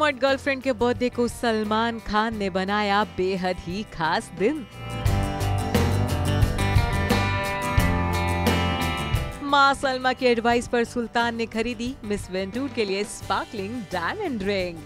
Rumoured girlfriend के birthday को सलमान खान ने बनाया बेहद ही खास दिन। माँ सलमा की एडवाइस पर सुल्तान ने खरीदी मिस वेंटूर के लिए स्पार्कलिंग डायमंड रिंग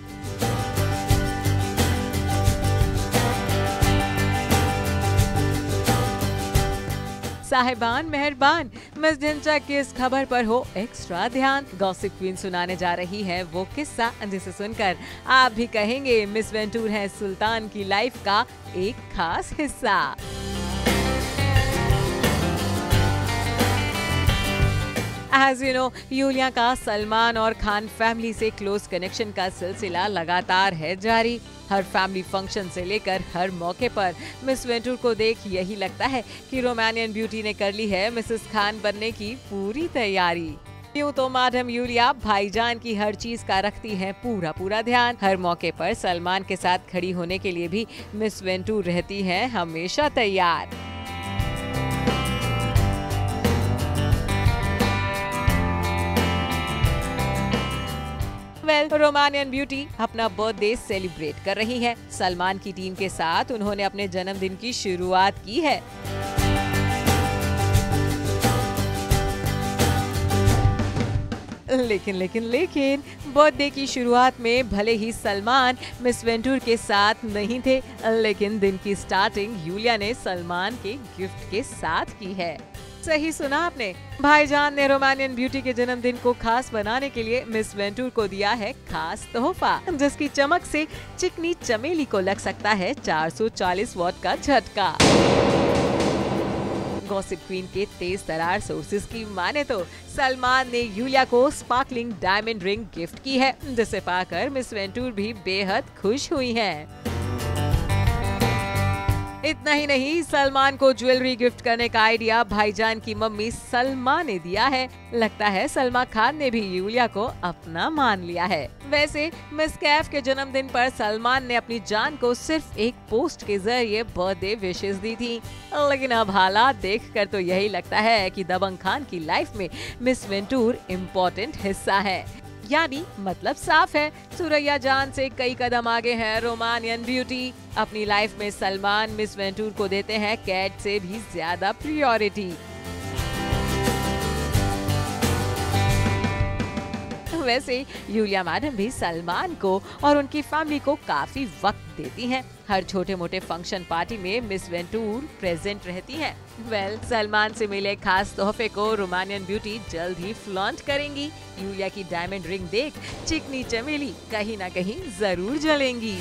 साहिबान मेहरबान। मिस ढिंचा की इस खबर पर हो एक्स्ट्रा ध्यान। गॉसिप क्वीन सुनाने जा रही है वो किस्सा जिसे सुनकर। आप भी कहेंगे, मिस वेंटूर है सुल्तान की लाइफ का एक खास हिस्सा। एज यू नो यूलिया का सलमान और खान फैमिली से क्लोज कनेक्शन का सिलसिला लगातार है जारी हर फैमिली फ़ंक्शन से लेकर हर मौके पर मिस वेंटूर को देख यही लगता है कि रोमानियन ब्यूटी ने कर ली है मिसेस खान बनने की पूरी तैयारी यूँ तो मैडम यूलिया भाईजान की हर चीज़ का रखती है पूरा पूरा ध्यान हर मौके पर सलमान के साथ खड़ी होने के लिए भी मिस वेंटूर रहती हैं हमेशा तैयार वेल रोमानियन ब्यूटी अपना बर्थडे सेलिब्रेट कर रही है। सलमान की टीम के साथ उन्होंने अपने जन्मदिन की शुरुआत की है। लेकिन लेकिन लेकिन बर्थडे की शुरुआत में भले ही सलमान मिस वेंटूर के साथ नहीं थे, लेकिन दिन की स्टार्टिंग यूलिया ने सलमान के गिफ्ट के साथ की है। सही सुना आपने भाईजान ने रोमानियन ब्यूटी के जन्मदिन को खास बनाने के लिए मिस वेंटूर को दिया है खास तोहफा, जिसकी चमक से चिकनी चमेली को लग सकता है 440 वॉट का झटका गॉसिप क्वीन के तेज तरार सोर्सेज की माने तो सलमान ने यूलिया को स्पार्कलिंग डायमंड रिंग गिफ्ट की है, जिसे पाकर मिस वेंटूर भी बेहद खुश हुई हैं। इतना ही नहीं, सलमान को ज्वेलरी गिफ्ट करने का आइडिया भाईजान की मम्मी सलमा ने दिया है। लगता है सलमा खान ने भी यूलिया को अपना मान लिया है। वैसे, मिस कैफ के जन्मदिन पर सलमान ने अपनी जान को सिर्फ़ एक पोस्ट के ज़रिए बर्थडे विशेष दी थी। लेकिन अब हालात देख कर तो यही लगता है कि दबंग खान की लाइफ में मिस वेंटूर इम्पोर्टेंट हिस्सा है। यानी मतलब साफ़ है। सुरैया जान से कई कदम आगे है। Romanian beauty. अपनी लाइफ में सलमान, मिस वेंटूर को देते हैं कैट से भी ज़्यादा प्रियोरिटी वैसे यूलिया मैडम भी सलमान को और उनकी फैमिली को काफ़ी वक्त देती हैं। हर छोटे मोटे फ़ंक्शन पार्टी में मिस वेंटूर प्रेजेंट रहती हैं। वेल well, सलमान से मिले खास तोहफे को रोमानियन ब्यूटी जल्द ही फ्लॉन्ट करेंगी यूलिया की डायमंड रिंग देख चिकनी चमेली कहीं ना कहीं ज़रूर जलेंगी